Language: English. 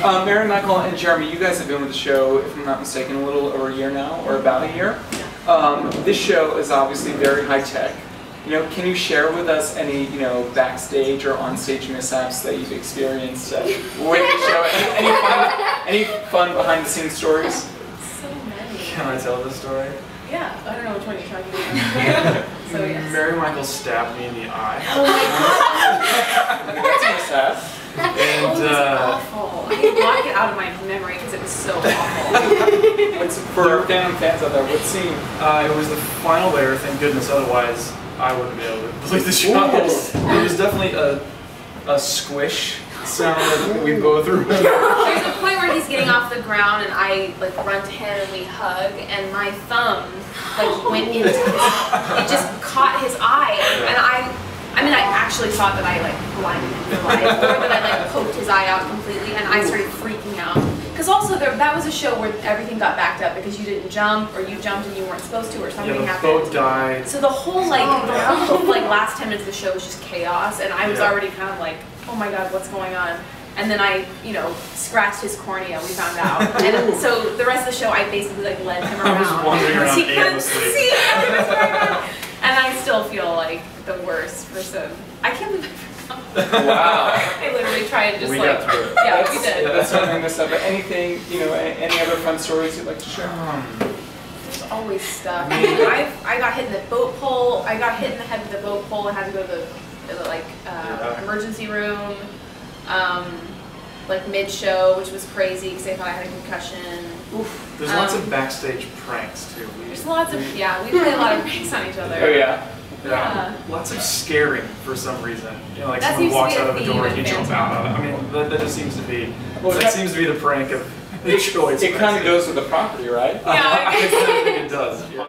Um, Mary, Michael, and Jeremy, you guys have been with the show, if I'm not mistaken, a little over a year now, or about a year. Um, this show is obviously very high tech. You know, can you share with us any, you know, backstage or onstage mishaps that you've experienced uh, with the show? Any, any fun, any fun behind the scenes stories? So many. Can I tell the story? Yeah, I don't know which one you're talking about. so yes. Mary Michael stabbed me in the eye. Oh my god. That's a mishap. uh, awful. I can block it out of my memory because it was so awful. What's for our fan fans out there? What scene? uh, it was the final lair, thank goodness, otherwise I wouldn't be able to complete the shot. Ooh. It was definitely a, a squish sound that we both remember. There's a point where he's getting off the ground and I like run to him and we hug and my thumb like went into his, it just caught his eye and I, I mean I actually thought that I like blinded him for life or that I like poked his eye out completely and I started freaking out. Because also there, that was a show where everything got backed up because you didn't jump or you jumped and you weren't supposed to or something Yeah, the happened. boat died. So the whole like oh, the Yeah. whole like last ten minutes of the show was just chaos, and I was Yeah. already kind of like, oh my god, what's going on? And then I, you know, scratched his cornea. We found out, and so the rest of the show, I basically like led him around. I around. was wandering around He couldn't aimlessly. see everything going. And I still feel like the worst person. I can't believe I forgot. Wow. I literally tried to just We like, got through it. yeah, we That's- did. Yeah, that's something messed up. But anything, you know, a- any other fun stories you'd like to share? Um, There's always stuff. I mean, I I got hit in the boat pole. I got hit in the head with the boat pole and had to go to the, the like uh, Yeah. emergency room. Um, like mid show, which was crazy because they thought I had a concussion. Oof. There's lots Um, of backstage pranks too. We, There's lots of yeah. We play a lot of pranks on each other. Oh yeah. Yeah. Lots of scaring for some reason. You know, like That someone walks out of a door and you jump out of it. I mean, that, that just seems to be Well, that that- seems to be the prank of the choice. It kind of goes with the property, right? Yeah. I think it does. Yeah.